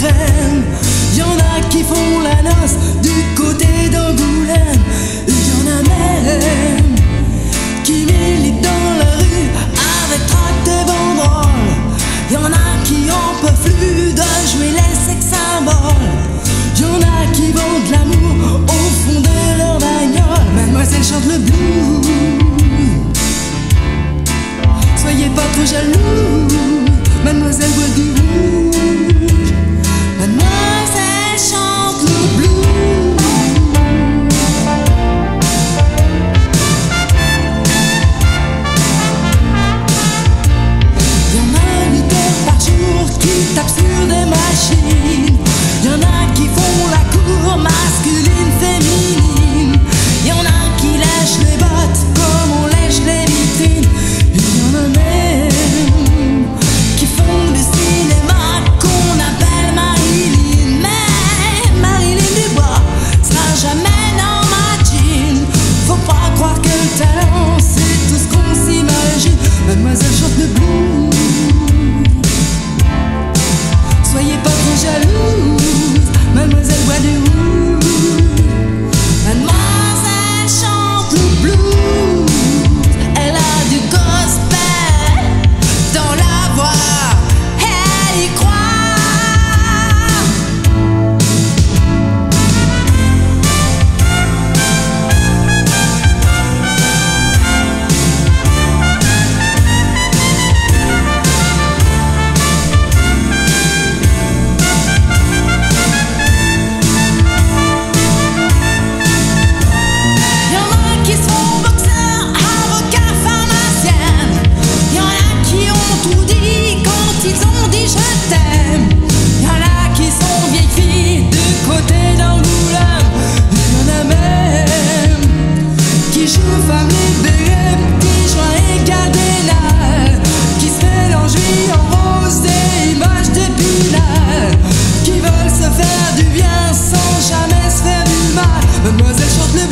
crème. Y en a qui font la noce du côté d'Angoulême. Y en a même qui militent dans la rue avec tract et banderoles. Y en a qui en peuvent plus de jouer les sex symboles. Y en a qui vendent l'amour au fond de leur bagnole. Mademoiselle chante le blues. Soyez pas trop jaloux, mademoiselle Bois Mademoiselle Chantenay